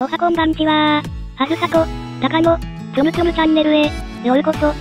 おはこんばんちはー。はずさと、たかの、つむつむチャンネルへ、ようこそ。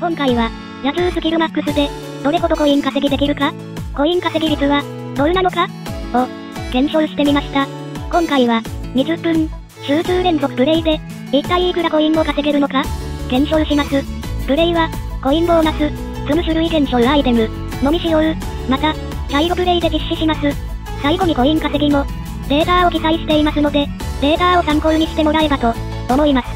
今回は、野球スキルマックスで、どれほどコイン稼ぎできるか？コイン稼ぎ率は、どうなのか？を、検証してみました。今回は、20分、集中連続プレイで、一体いくらコインを稼げるのか？検証します。プレイは、コインボーナス、積む種類検証アイテム、のみ使用、また、チャイルプレイで実施します。最後にコイン稼ぎも、データを記載していますので、データを参考にしてもらえばと、思います。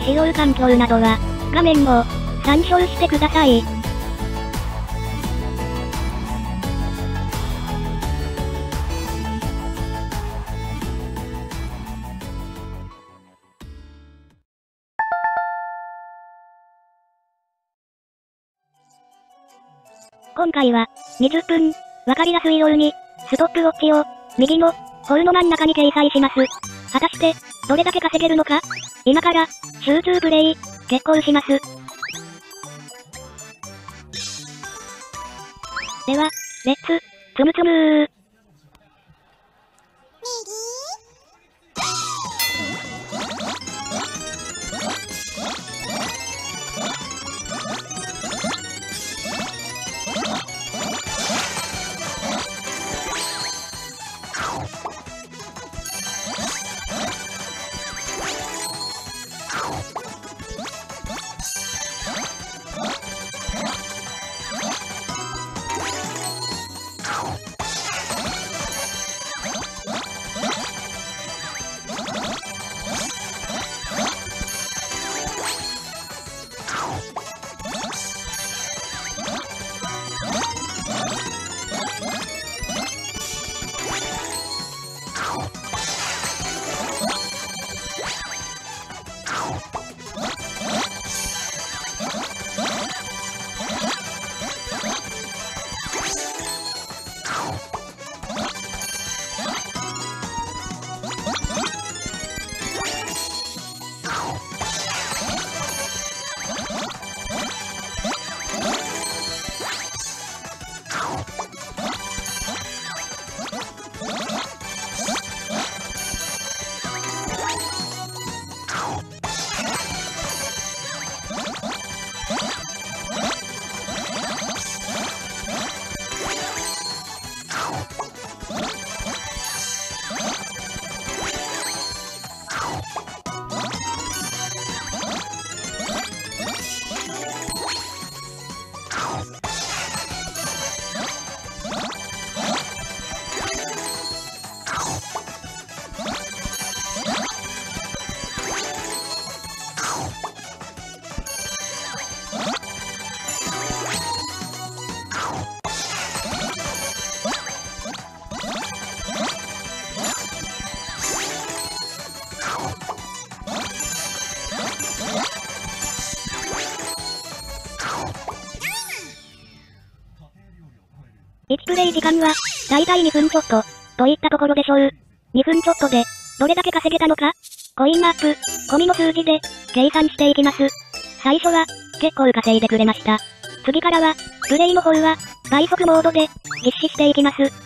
使用環境などは、画面を、参照してください。今回は、20分、わかりやすいように、ストップウォッチを、右の、ホールの真ん中に掲載します。果たして、どれだけ稼げるのか？今から、集中プレイ、決行します。では、レッツ、つむつむー。間は、だいたい2分ちょっと、といったところでしょう。2分ちょっとで、どれだけ稼げたのかコインマップ、込みの数字で、計算していきます。最初は、結構稼いでくれました。次からは、プレイの方は、倍速モードで、実施していきます。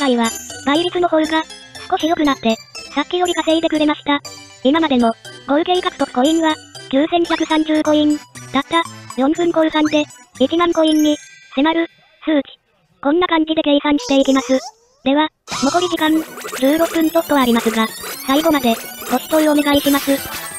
回は、倍率の方が、少し良くなって、さっきより稼いでくれました。今までの、合計獲得コインは、9130コイン、たった、4分後半で、1万コインに、迫る、数値。こんな感じで計算していきます。では、残り時間、16分ちょっとありますが、最後まで、ご視聴お願いします。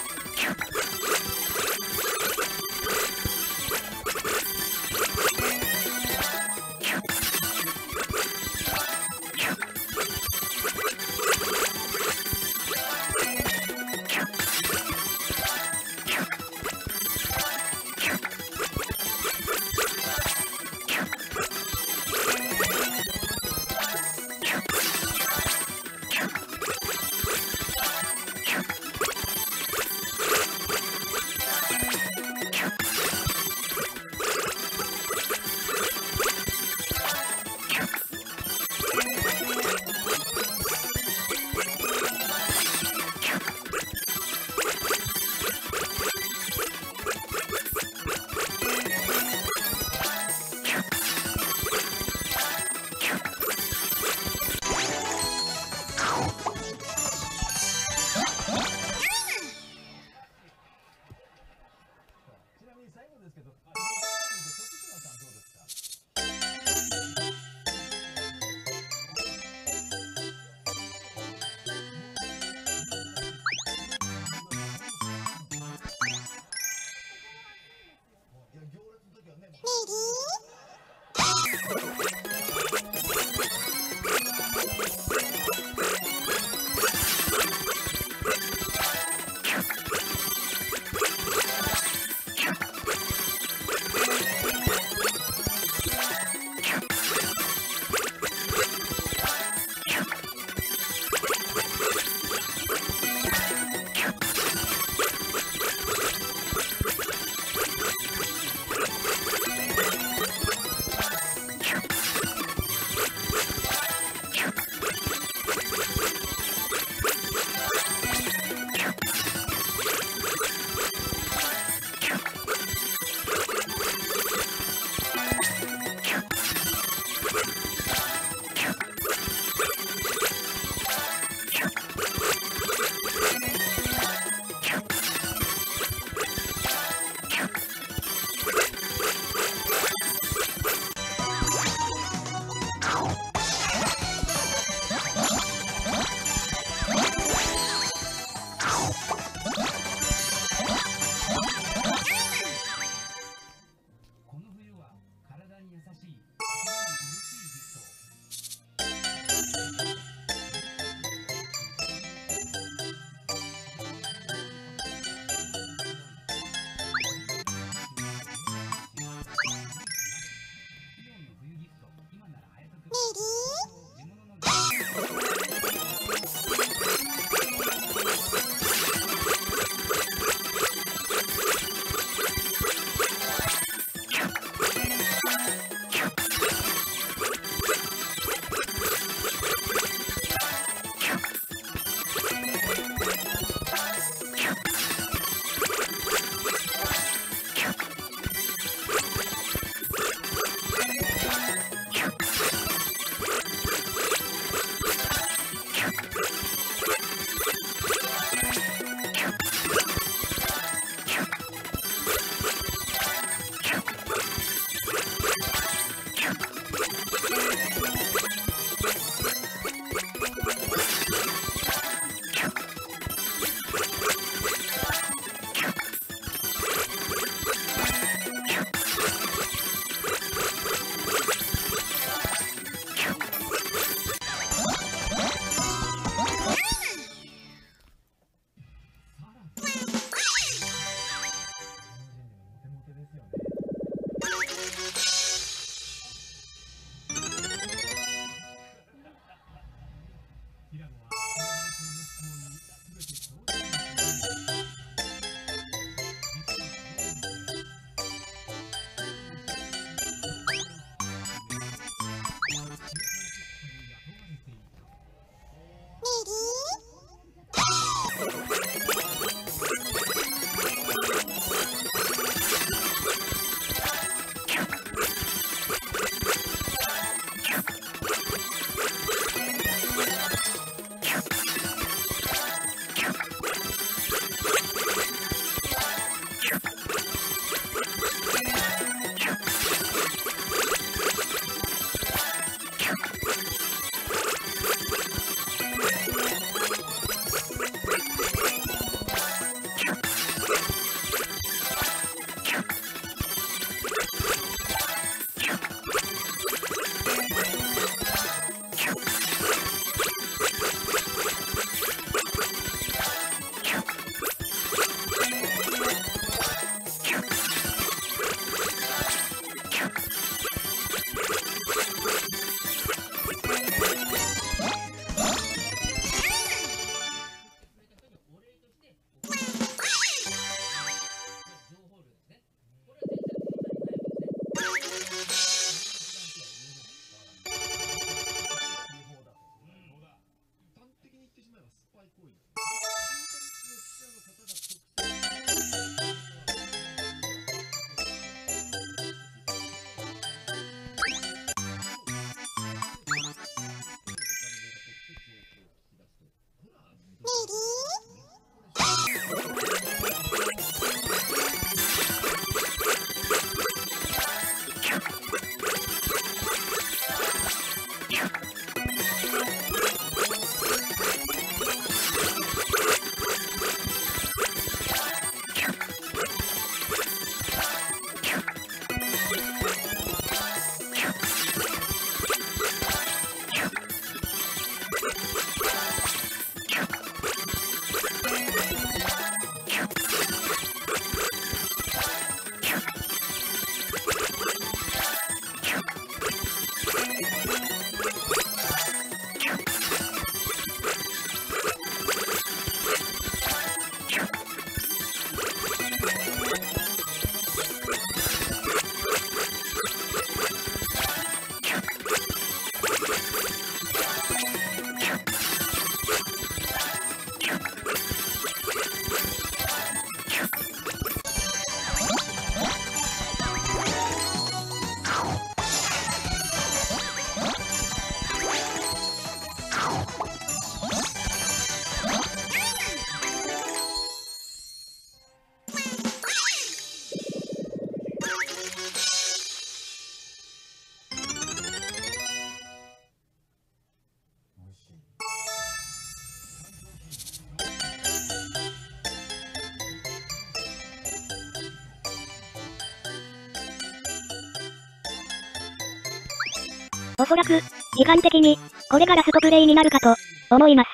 おそらく、時間的に、これがラストプレイになるかと、思います。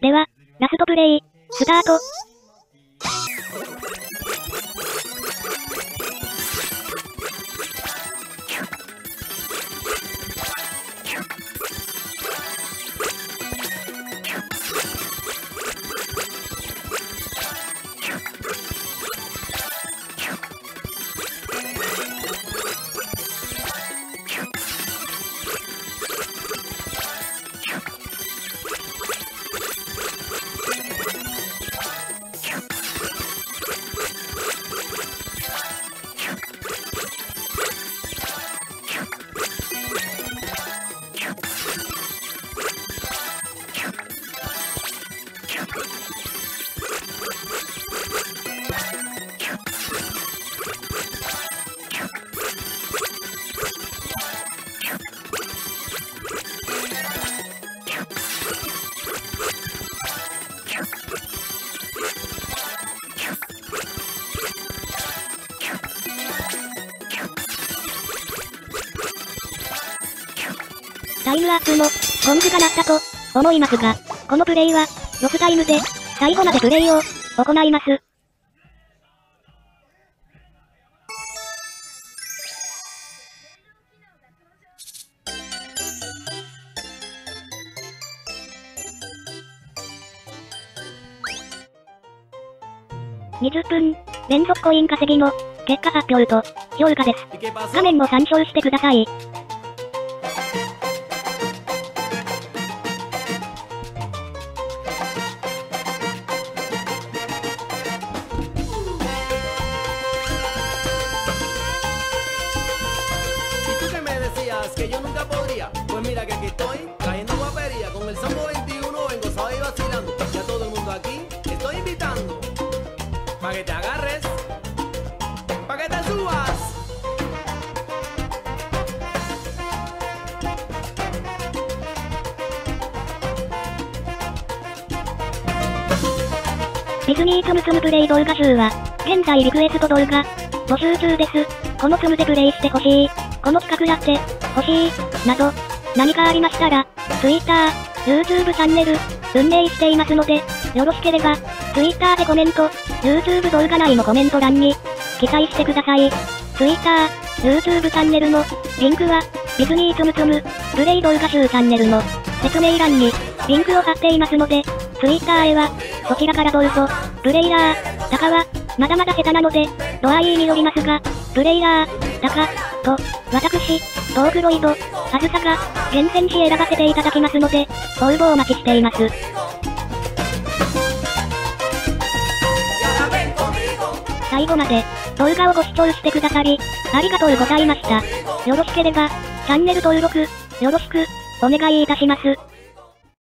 では、ラストプレイ、スタート。タイムアップも、ゴングが鳴ったと、思いますが、このプレイは、ロスタイムで、最後までプレイを、行います。20分、連続コイン稼ぎの、結果発表と、評価です。画面も参照してください。Disney ツムツムプレイ動画集は、現在リクエスト動画、募集中です。このツムでプレイしてほしい。この企画やって、欲しい、など、何かありましたら、Twitter、YouTube チャンネル、運営していますので、よろしければ、Twitter でコメント、YouTube 動画内のコメント欄に、記載してください。Twitter、YouTube チャンネルの、リンクは、ディズニーつむつむ、プレイ動画集チャンネルの、説明欄に、リンクを貼っていますので、Twitter へは、そちらからどうぞ、プレイヤー、タカは、まだまだ下手なので、ドアイーによりますが、プレイヤー、タカ、と、私、トークロイド、はずさが、厳選し選ばせていただきますので、ご応募お待ちしています。最後まで、動画をご視聴してくださり、ありがとうございました。よろしければ、チャンネル登録、よろしく、お願いいたします。